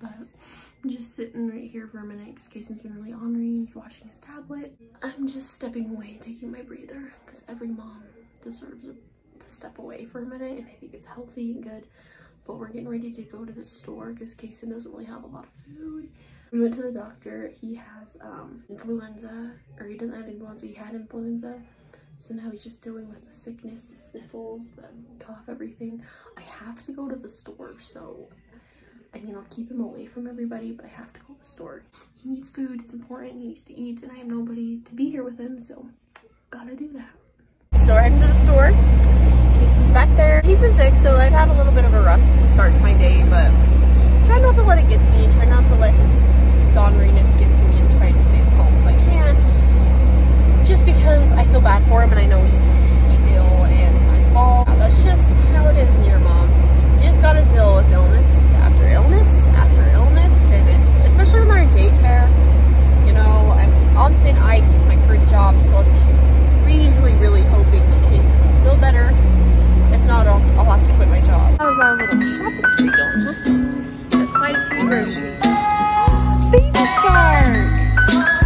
but I'm just sitting right here for a minute because Kayson's been really ornery. He's watching his tablet. I'm just stepping away, taking my breather because every mom deserves to step away for a minute and I think it's healthy and good. But we're getting ready to go to the store because Kayson doesn't really have a lot of food. We went to the doctor. He has um, influenza, or he doesn't have influenza, he had influenza. So now he's just dealing with the sickness, the sniffles, the cough, everything. I have to go to the store, so I mean, I'll keep him away from everybody, but I have to go to the store. He needs food, it's important, he needs to eat, and I have nobody to be here with him, so gotta do that. So we're heading to the store. Kayson's back there. He's been sick, so I've had a little bit of a rough start to my day, but try not to let it get to me. Try not to let his exonerateness get to me and try to stay as calm as I can. Just because I feel bad for him and I know he's groceries. Baby shark!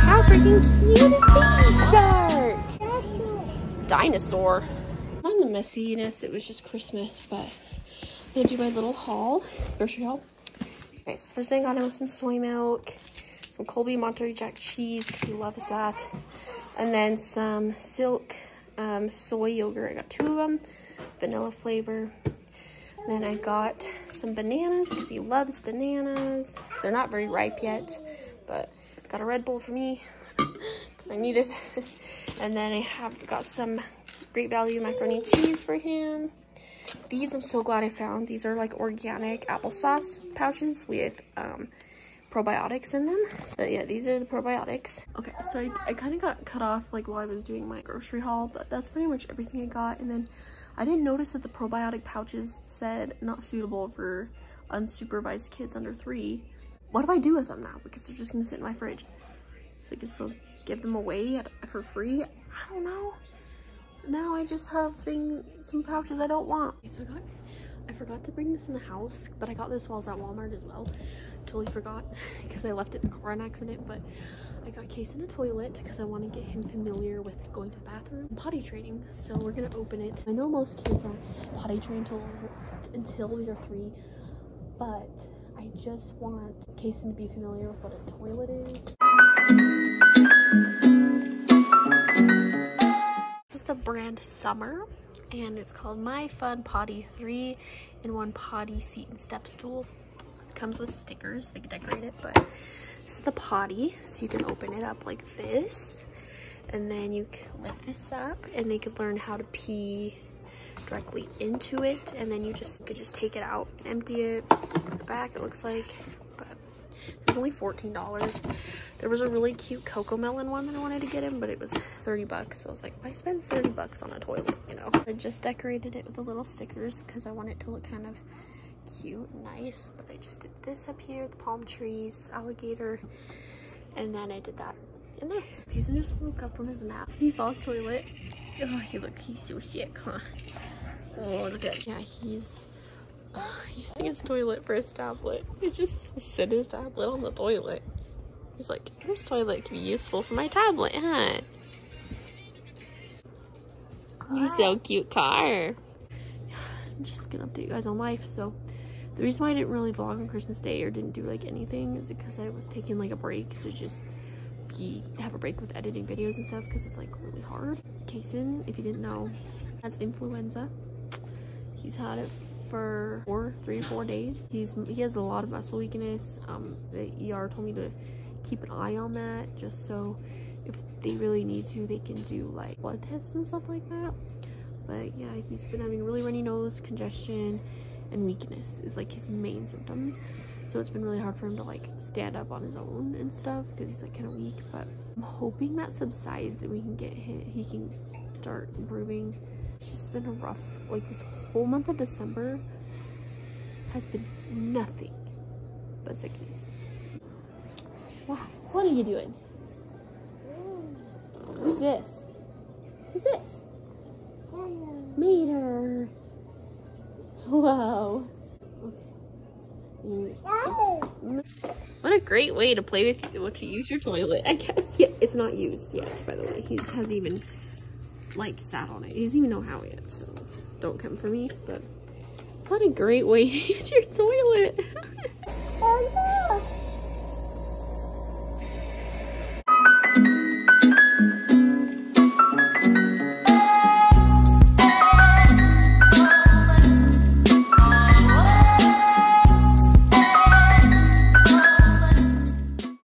How freaking cute is baby shark? Dinosaur. On the messiness, it was just Christmas, but I'm gonna do my little haul, grocery haul. Okay, so first thing I got him was some soy milk, some Colby Monterey Jack cheese, because he loves that, and then some Silk um, soy yogurt. I got two of them, vanilla flavor. Then I got some bananas because he loves bananas. They're not very ripe yet, but got a Red Bull for me because I need it. and then I have got some Great Value macaroni and cheese for him. These I'm so glad I found. These are like organic applesauce pouches with um, probiotics in them. So yeah, these are the probiotics. Okay, so I, I kind of got cut off like while I was doing my grocery haul, but that's pretty much everything I got. And then I didn't notice that the probiotic pouches said not suitable for unsupervised kids under three. What do I do with them now? Because they're just gonna sit in my fridge. So I guess they'll give them away at, for free. I don't know. Now I just have thing some pouches I don't want. So I got I forgot to bring this in the house, but I got this while I was at Walmart as well. Totally forgot because I left it in the car accident, but I got Kayson a toilet because I want to get him familiar with going to the bathroom potty training. So we're gonna open it. I know most kids are potty trained until until they're three, but I just want Kayson to be familiar with what a toilet is. This is the brand Summer and it's called My Fun Potty 3 in 1 potty seat and step stool. It comes with stickers, they can decorate it, but this is the potty. So you can open it up like this and then you can lift this up and they can learn how to pee directly into it and then you just you could just take it out and empty it back it looks like but was only $14 there was a really cute Cocomelon one that I wanted to get him but it was 30 bucks. So I was like I spend 30 bucks on a toilet? You know? I just decorated it with the little stickers because I want it to look kind of cute and nice but I just did this up here the palm trees this alligator and then I did that in there. Jason just woke up from his nap he saw his toilet. Oh he look he's so sick huh? Oh, look at yeah, he's using his toilet for his tablet. He's just set his tablet on the toilet. He's like, this toilet can be useful for my tablet, huh? You're so cute, car. I'm just gonna update you guys on life. So, the reason why I didn't really vlog on Christmas Day or didn't do like anything is because I was taking like a break to just be have a break with editing videos and stuff because it's like really hard. Kayson, if you didn't know, has influenza. He's had it for four, three four days. He's he has a lot of muscle weakness. Um, the ER told me to keep an eye on that, just so if they really need to, they can do like blood tests and stuff like that. But yeah, he's been having really runny nose, congestion, and weakness is like his main symptoms. So it's been really hard for him to like stand up on his own and stuff because he's like kind of weak. But I'm hoping that subsides and we can get him, he can start improving. It's just been a rough, like this whole month of December has been nothing but sickness. Wow, what are you doing? Who's this? Who's this? Mater. Wow. What a great way to play with, to use your toilet, I guess. Yeah, it's not used yet, by the way. He hasn't even, like, sat on it. He doesn't even know how yet, so don't come for me, but what a great way to use your toilet. Oh,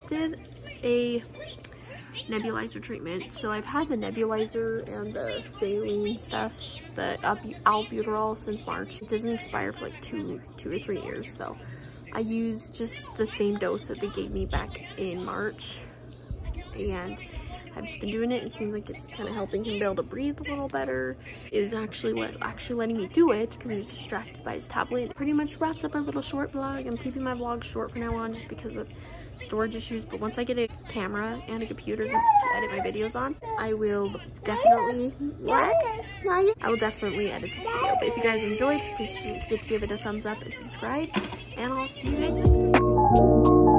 did a nebulizer treatment. So I've had the nebulizer and the saline stuff, the albuterol since March. It doesn't expire for like two, two or three years. So I use just the same dose that they gave me back in March. And I've just been doing it. It seems like it's kind of helping him be able to breathe a little better. Is actually what actually letting me do it because he's distracted by his tablet. Pretty much wraps up our little short vlog. I'm keeping my vlog short from now on just because of storage issues. But once I get a camera and a computer to edit my videos on, I will definitely what? I will definitely edit this video. But if you guys enjoyed, please forget to give it a thumbs up and subscribe. And I'll see you guys next time.